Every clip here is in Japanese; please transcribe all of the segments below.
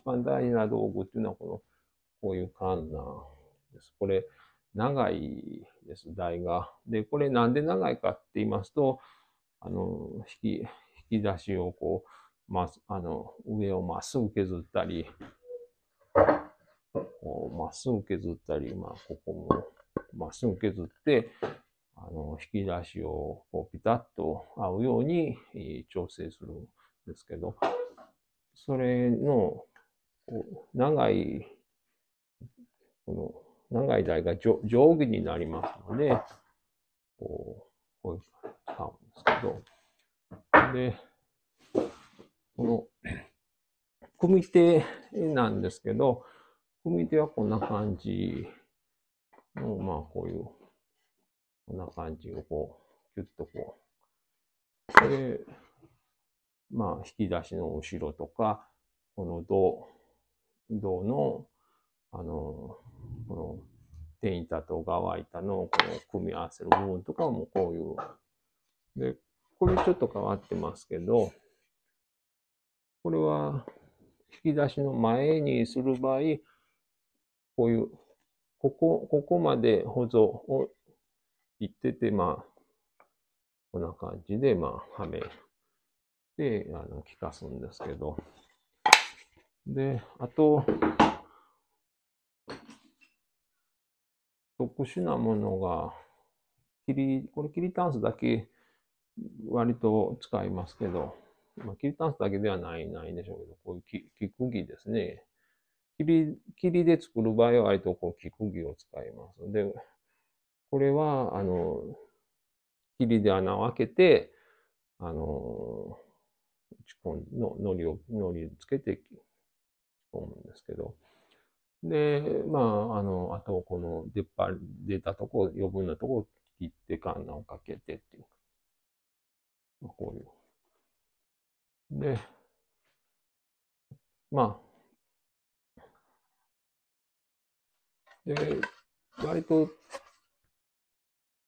一番大事な道具っていうのはこの、こういうカンナです。これ、長いです、台が。で、これなんで長いかって言いますと、あの、引き、引き出しをこう、ま、あの、上をまっすぐ削ったり、こうまっすぐ削ったり、まあ、ここもまっすぐ削って、あの、引き出しをこうピタッと合うようにえ調整するんですけど、それの、長い、この長い台が定規になりますので、こう、こういう使うんですけど、で、この、組手なんですけど、組手はこんな感じの、まあこういう、こんな感じをこう、キュッとこう。で、まあ引き出しの後ろとか、この銅、銅の、あの、この天板と側板のこの組み合わせる部分とかもこういう。で、これちょっと変わってますけど、これは引き出しの前にする場合、こういう、ここ、ここまで保存を言ってて、まあ、こんな感じで、まあ、はめて、あの、効かすんですけど。で、あと、特殊なものが、切り、これ切りタンスだけ割と使いますけど、まあ、切りタンスだけではないないでしょうけど、こういう木釘ですね。切り、切りで作る場合は割とこう木釘を使います。で、これは、あの、切りで穴を開けて、あの、打ち込んの、のりを、のりつけて打ち込むんですけど、で、まあ、あの、あと、この出っ張り、出たとこ、余分なとこを切ってカンナをかけてっていう。まあ、こういう。で、まあ、で、割と、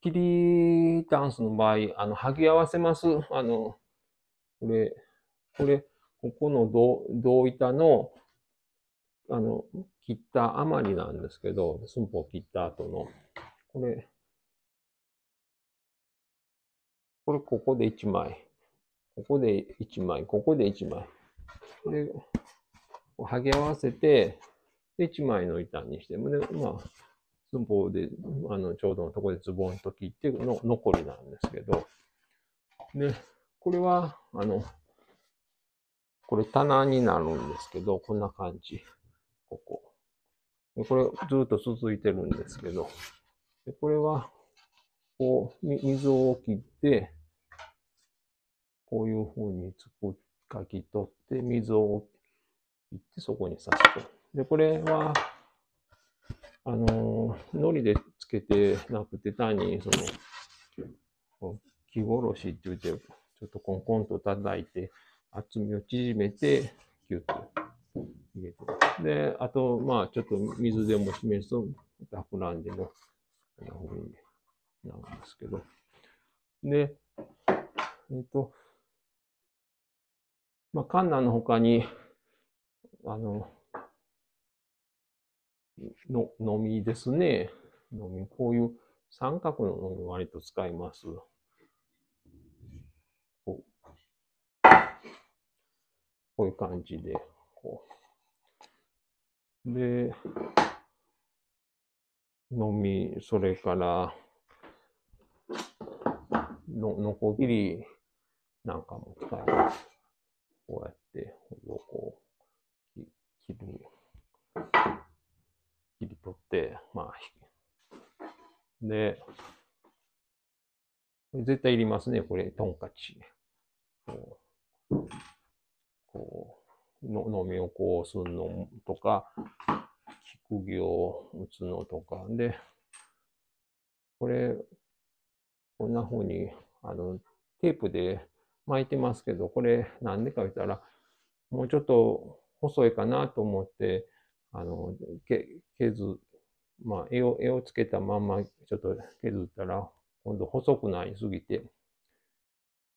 切りタンスの場合、あの、剥ぎ合わせます。あの、これ、これ、ここの、銅板の、あの、切った余りなんですけど、寸法切った後の、これ、これここで1枚。ここで1枚、ここで1枚。で、剥げ合わせて、で、1枚の板にして、で、まあ、寸法で、あの、ちょうどのところでズボンと切っての残りなんですけど、で、これは、あの、これ棚になるんですけど、こんな感じ。ここ。これずっと続いてるんですけど、でこれは、こう、水を切って、こういう風につくかき取って、水を切ってそこに刺すと。で、これは、あの、海苔でつけてなくて、単に、その、木殺しって言って、ちょっとコンコンと叩いて、厚みを縮めて、キュッと。で、あと、まあ、ちょっと水でも示すと、膨らんでも、なるんですけど。で、えっ、と、まあ、カンナの他に、あの、の、のみですね。のみ、こういう三角ののみ割と使います。こうこういう感じで、こう。で、のみ、それから、の、のこぎりなんかも使います。こうやって、こう、切り、切り取って、まあ、で、絶対いりますね、これ、トンカチ。こう、こうの、のみをこうするのとか、釘を打つのとか、で、これ、こんな風に、あの、テープで巻いてますけど、これなんでか言ったら、もうちょっと細いかなと思って、あの、け削、まあ、絵を、絵をつけたまんまちょっと削ったら、今度細くなりすぎて、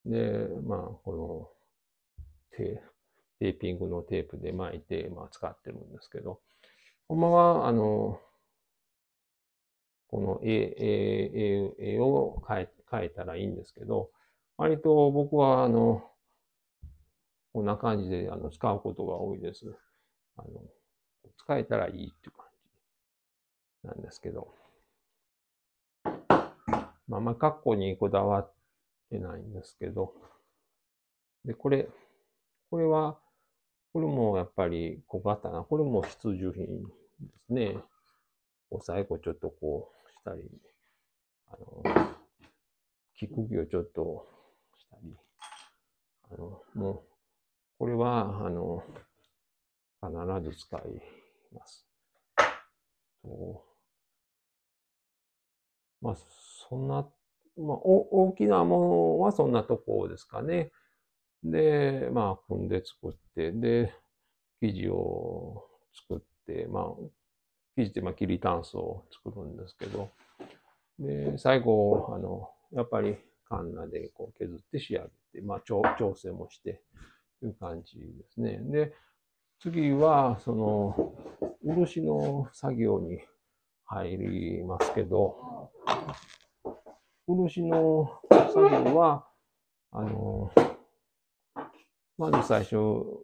で、まあ、この、テーピングのテープで巻いて、まあ、使ってるんですけど、ほんまは、あの、この絵、絵、絵を描い描いたらいいんですけど、割と僕は、あの、こんな感じであの使うことが多いです。あの使えたらいいっていう感じなんですけど。まあ、まあ、括弧にこだわってないんですけど。で、これ、これは、これもやっぱり小刀。これも必需品ですね。こう最後ちょっとこうしたり、あの、木釘をちょっとしたり、あの、もう、これは、あの、必ず使います。とまあ、そんな、まあ、お大きなものはそんなとこですかね。で、まあ、組んで作って、で、生地を作って、まあ、生地ってまあ、切りタンスを作るんですけど、で、最後、あの、やっぱりカンナでこう削って仕上げて、まあ、調整もして、という感じですね。で、次は、その、漆の作業に入りますけど、漆の作業は、あの、まず最初、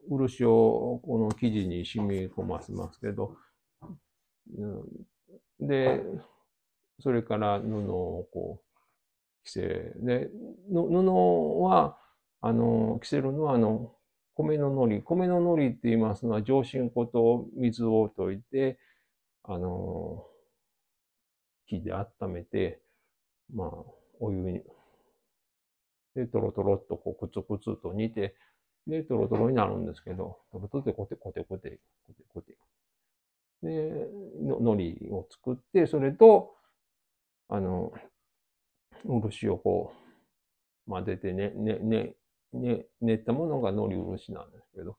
漆をこの生地に染み込ませますけど、で、それから布をこう、着せ、で、布は、あの、着せるのは、あの、米の海苔。米の海苔って言いますのは、上新粉と水を溶いて、あの、火で温めて、まあ、お湯に、で、とろとろっとこう、くつくつと煮て、で、とろとろになるんですけど、とろとろってコテコテコテ、コテコテ。で、海苔を作って、それと、あの、漆をこう、混ぜてね、ね、ね、ね、練ったものが海苔漆なんですけど、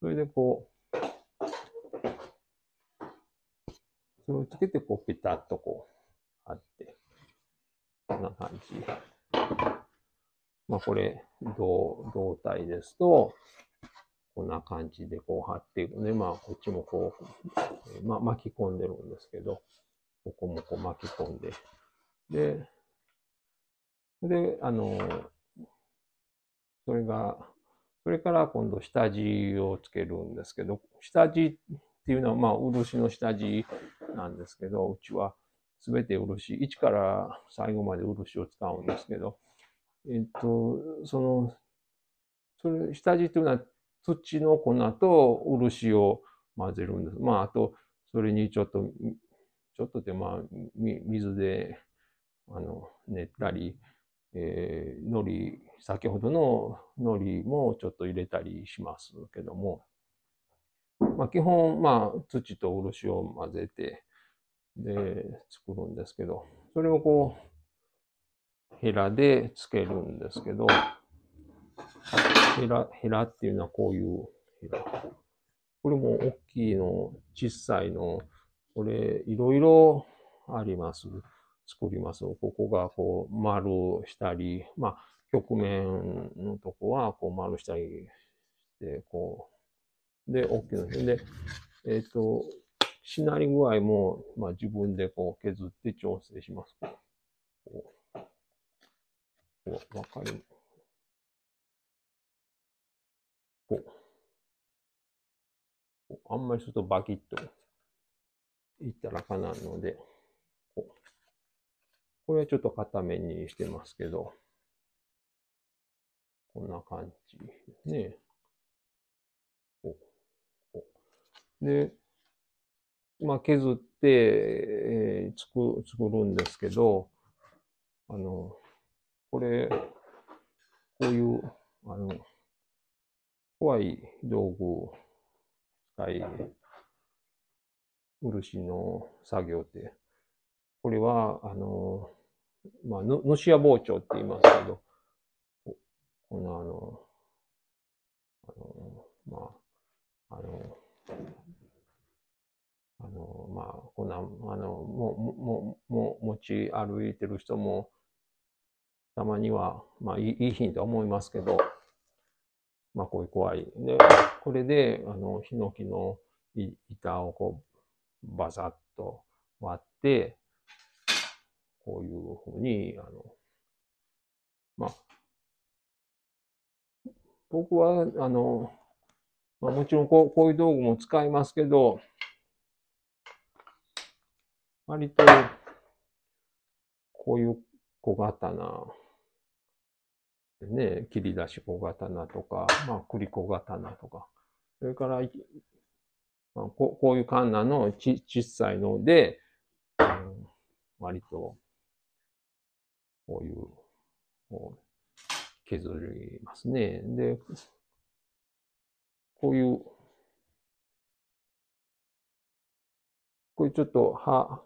それでこう、それをつけてこう、ピタッとこう、貼って、こんな感じ。まあこれ、胴、胴体ですと、こんな感じでこう貼っていくね。まあこっちもこう、まあ巻き込んでるんですけど、ここもこう巻き込んで。で、で、あの、それが、それから今度下地をつけるんですけど、下地っていうのはまあ漆の下地なんですけど、うちはすべて漆、1から最後まで漆を使うんですけど、えっと、その、それ、下地っていうのは土の粉と漆を混ぜるんです。まあ、あと、それにちょっと、ちょっとでまあ、水で、あの、練ったり、えー、海苔、先ほどの海苔もちょっと入れたりしますけども、まあ、基本、まあ、土と漆を混ぜて、で、作るんですけど、それをこう、ヘラでつけるんですけど、ヘラ、ヘラっていうのはこういうヘラ。これも大きいの、小さいの、これ、いろいろあります。作ります。ここがこう丸したり、まあ、曲面のとこはこう丸したりして、こう、で、大きいので、えっ、ー、と、しなり具合も、まあ、自分でこう削って調整します。こう、こうわかるこう。あんまりするとバキッといったらかなんので、これはちょっと固めにしてますけど、こんな感じですね。で、まあ、削って、えー、作作るんですけど、あの、これ、こういう、あの、怖い道具を使い、漆の作業ってこれは、あの、まあ、の、のしや包丁って言いますけど、このあの、あの、まあ、あの、あの、まあ、こんな、あの、も、も、も、持ち歩いてる人も、たまには、まあ、いい、いい品と思いますけど、まあこういう怖い。で、これで、あの、ヒノキの板をこう、バサッと割って、こういうふうに、あの、まあ、僕は、あの、まあ、もちろんこうこういう道具も使いますけど、割と、こういう小刀、ね、切り出し小刀とか、まあ、栗小刀とか、それから、まあ、ここういうカンナのち小さいので、うん、割と、こういう、こう削りますね。で、こういう、こういうちょっと歯、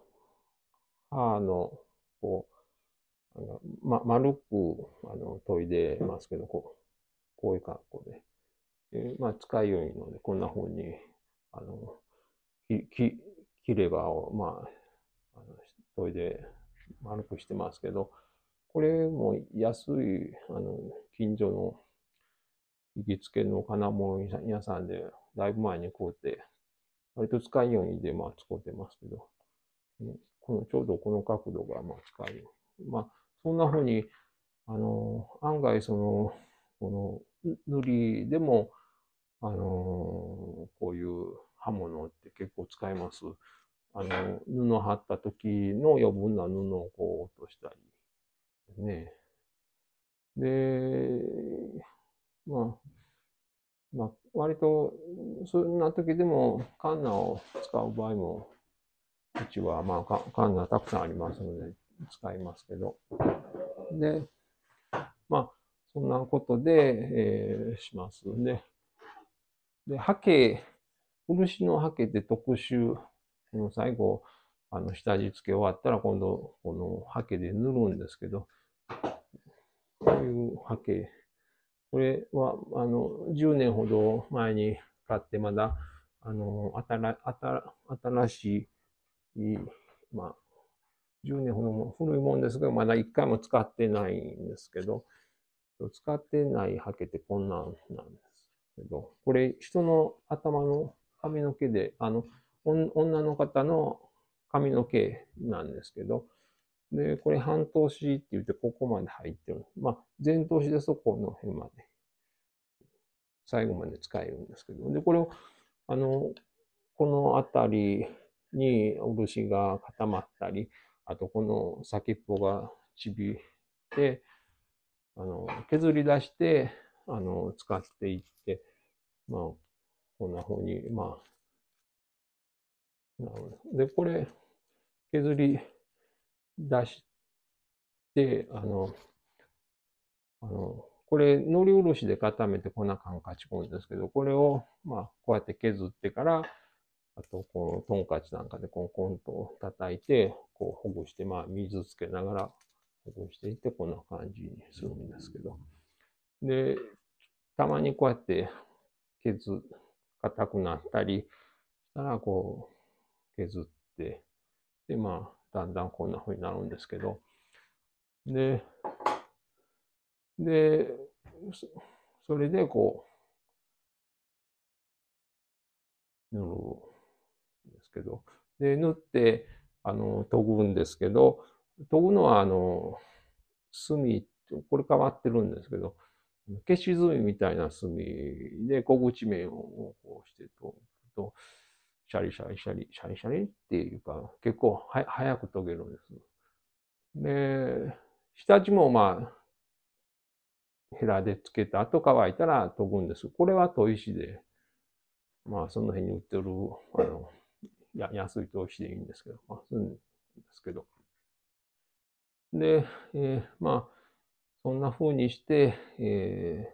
歯の、こう、あのま、丸く、あの、研いでますけど、こう、こういう格好で。でまあ、使いよいので、こんな風に、あの、き、き、切れ歯を、まあ、あの研いで丸くしてますけど、これも安い、あの、近所の行きつけの金物屋さんで、だいぶ前に買うて、割と使いようにで、まあ、使ってますけど、この、ちょうどこの角度が、まあ、使いよう。まあ、そんな風に、あの、案外、その、この、塗りでも、あの、こういう刃物って結構使います。あの、布貼った時の余分な布をこう落としたり、ね。で、まあ、まあ、割と、そんな時でも、カンナを使う場合も、うちは、まあ、カンナたくさんありますので、使いますけど。で、まあ、そんなことで、えー、します。で、で、ハケ、漆のハケって特殊、この最後、あの、下地付け終わったら、今度、このハケで塗るんですけど、こういう波形。これは、あの、10年ほど前に買ってまだ、あの、新新しい、まあ、10年ほども古いもんですが、まだ一回も使ってないんですけど、使ってないハケってこんなんなんですけど、これ人の頭の髪の毛で、あの、女の方の髪の毛なんですけど、で、これ半通しって言ってここまで入ってる。まあ、前通しでそこの辺まで、最後まで使えるんですけど。で、これを、あの、この辺りに漆が固まったり、あとこの先っぽがちびって、あの、削り出して、あの、使っていって、まあ、こんな風に、まあ、なるほど。で、これ、削り、出して、あの、あの、これ、のりおろしで固めて粉感かち込むんですけど、これを、まあ、こうやって削ってから、あと、このトンカチなんかでコンコンと叩いて、こう、ほぐして、まあ、水つけながらほぐしていって、こんな感じにするんですけど。で、たまにこうやって削、硬くなったりしたら、こう、削って、で、まあ、だんだんこんな風になるんですけど、で、で、それでこう、塗るですけど、で、塗って、あの、研ぐんですけど、研ぐのは、あの、墨、これ変わってるんですけど、消し墨みたいな墨で小口面をこうして研ぐと、シャリシャリシャリ、シャリシャリっていうか、結構は早く研げるんです。で、下地もまあ、ヘラでつけた後乾いたら研ぐんです。これは砥石で、まあその辺に売ってる、あの、や安い砥石でいいんですけど、まあすんですけど。で、えー、まあ、そんな風にして、え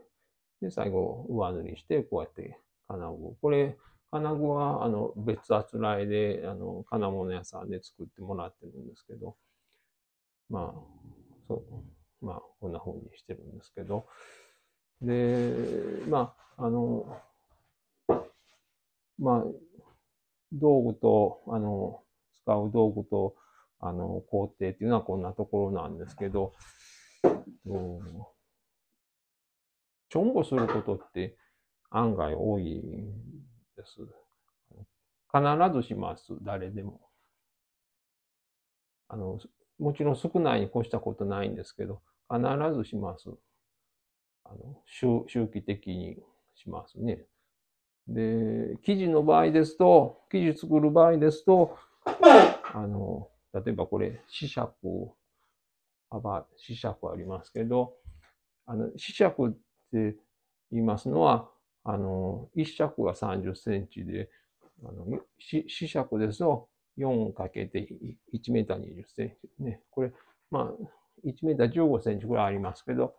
ー、で、最後上塗りして、こうやって金具。これ、金具は、あの、別あつらいで、あの、金物屋さんで作ってもらってるんですけど、まあ、そう、まあ、こんな風にしてるんですけど、で、まあ、あの、まあ、道具と、あの、使う道具と、あの、工程っていうのはこんなところなんですけど、ちょんぼすることって案外多いです。必ずします、誰でも。あの、もちろん少ないに越したことないんですけど、必ずします。あの周周期的にしますね。で、記事の場合ですと、記事作る場合ですと、あの、例えばこれ、四尺、幅、四尺ありますけど、あの、四尺って言いますのは、あの、一尺が30センチで、あの、四尺ですと、4かけて1メーター20センチね。これ、まあ、1メーター15センチぐらいありますけど、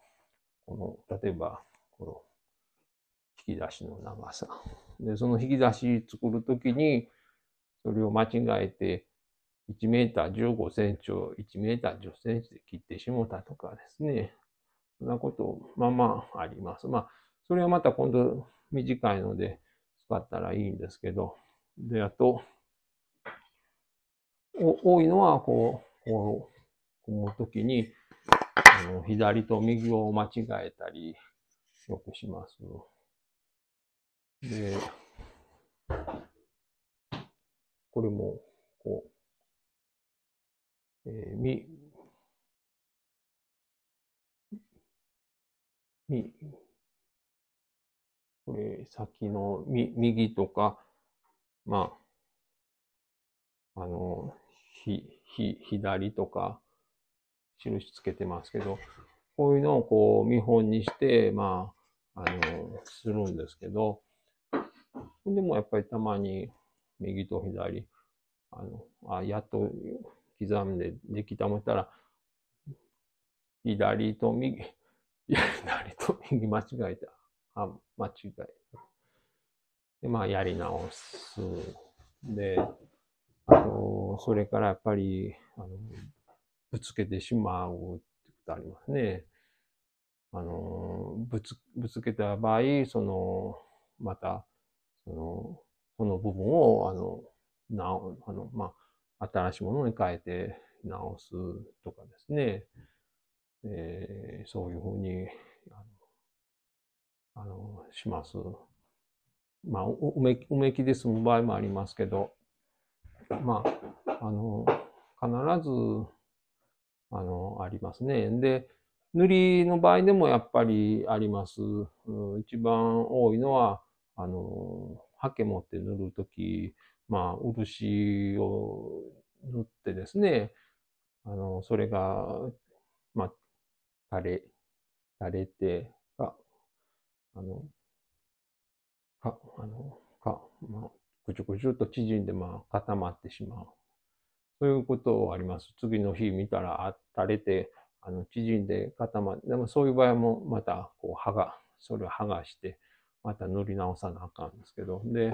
この、例えば、この、引き出しの長さ。で、その引き出し作るときに、それを間違えて、1メーター15センチを1メーター10センチで切ってしもたとかですね。そんなこと、まあまああります。まあ、それはまた今度短いので使ったらいいんですけど。で、あと、多いのは、こう、こう、組むときに、あの、左と右を間違えたり、よくします。で、これも、こう、えー、み、み、これ、先の、み、右とか、まあ、あの、ひ、ひ、左とか、印つけてますけど、こういうのをこう見本にして、まあ、あの、するんですけど、でもやっぱりたまに右と左、あの、あ、やっと刻んでできた思ったら、左と右、左と右間違えた。あ、間違えた。で、まあ、やり直す。で、あと、それからやっぱり、あの、ぶつけてしまうってことありますね。あの、ぶつ、ぶつけた場合、その、また、その、その部分を、あの、なお、あの、まあ、新しいものに変えて直すとかですね。えー、そういうふうに、あの、あのします。まあ、うめき、うめきで済む場合もありますけど、まあ、あの、必ず、あの、ありますね。で、塗りの場合でもやっぱりあります。うん、一番多いのは、あの、ハケ持って塗るとき、まあ、漆を塗ってですね、あの、それが、まあ、垂れ、垂れて、か、あの、か、あの、か、まあ、ぐちゅぐちゅっと縮んで、まあ、固まってしまう。そういうことあります。次の日見たら、あ、垂れて、あの、縮んで固まって、でもそういう場合もまた、こう、剥が、それを剥がして、また塗り直さなあかんですけど、で、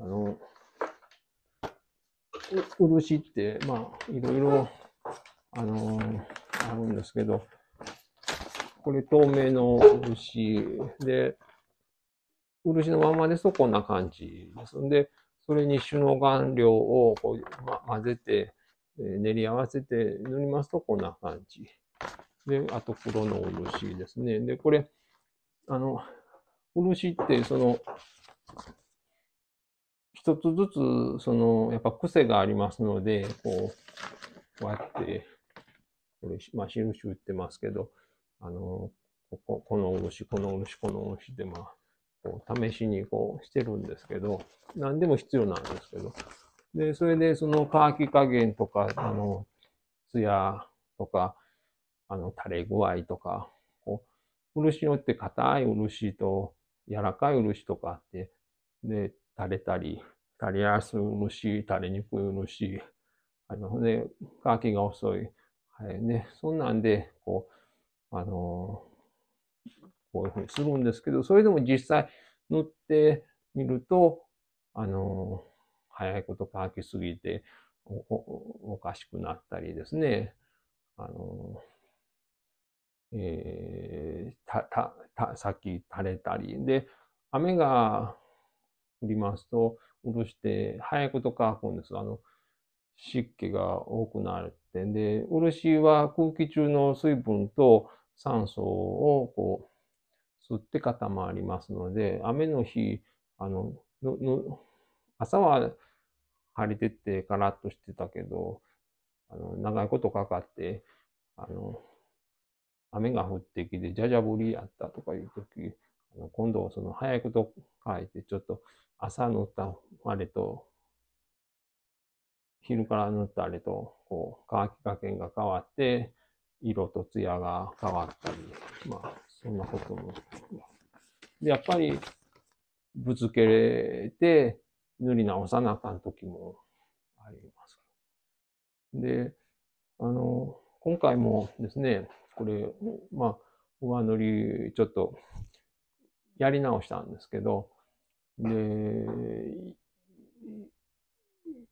あの、漆って、まあ、いろいろ、あのあるんですけど、これ透明の漆で、漆のままですとこんな感じですんで、それに朱の顔料をこう、ま、混ぜて、練り合わせて塗りますとこんな感じ。で、あと黒の漆ですね。で、これ、あの、漆ってその、一つずつ、その、やっぱ癖がありますので、こう、こうやって、これ、まあ、印打ってますけど、あの、ここ、この漆、この漆、この漆で、まあ、こう試しにこうしてるんですけど、何でも必要なんですけど。で、それでその乾き加減とか、あの、艶とか、あの、垂れ具合とか、こう、漆によって硬い漆と柔らかい漆とかあって、で、垂れたり、垂れやすい漆、垂れにくい漆、ありますね。乾きが遅い。はい。ね。そんなんで、こう、あのこういうふうにするんですけど、それでも実際塗ってみると、あの、早いこと乾きすぎておかしくなったりですね、あの、えー、た、た、さっき垂れたり、で、雨が降りますと、漆して早いこと乾くんです。あの、湿気が多くなるって。で、漆は空気中の水分と酸素をこう吸って固まりますので、雨の日、あの、のの朝は晴れててカラッとしてたけど、あの、長いことかかって、あの、雨が降ってきて、じゃじゃ降りやったとかいうとき、今度はその早いこと書いて、ちょっと朝塗ったあれと、昼から塗ったあれと、こう、乾き加減が変わって、色と艶が変わったり、まあ、そんなことも。で、やっぱり、ぶつけれて塗り直さなあかん時もあります。で、あの、今回もですね、これ、まあ、上塗り、ちょっと、やり直したんですけど、で、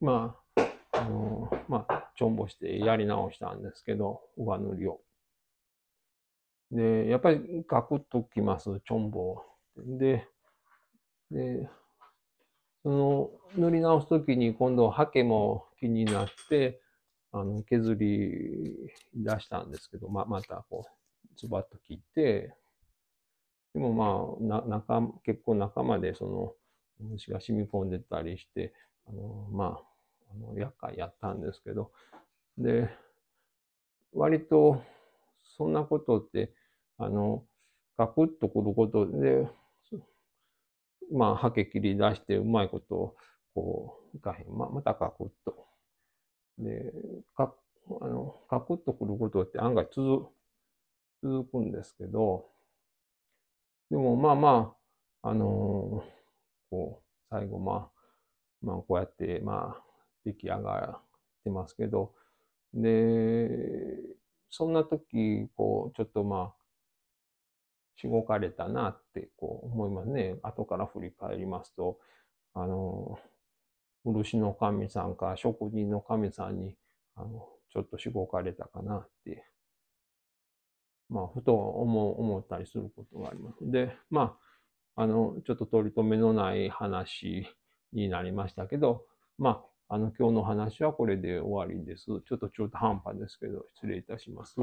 まあ、あの、まあ、ちょんぼしてやり直したんですけど、上塗りを。で、やっぱりガクッときます、ちょんぼ。で、で、その塗り直すときに今度ハケも気になって、あの、削り出したんですけど、ま、またこう、ズバッと切って、でもまあ、な、中、結構中までその、虫が染み込んでたりして、あの、まあ、あの、厄介やったんですけど、で、割と、そんなことって、あの、ガクッとくることで、まあ、ハケ切り出してうまいことを、こう、いかへん。ま、またガクッと。で、か、あの、ガクッとくることって案外続、続くんですけど、でもまあまあ、あのー、こう、最後まあ、まあこうやって、まあ、出来上がってますけど、で、そんな時、こう、ちょっとまあ、しごかれたなってこう思いますね。後から振り返りますと、あの、漆の神さんか職人の神さんに、あの、ちょっとしごかれたかなって、まあ、ふと思思ったりすることがあります。で、まあ、あの、ちょっと取り留めのない話になりましたけど、まあ、あの、今日の話はこれで終わりです。ちょっと中途半端ですけど、失礼いたします。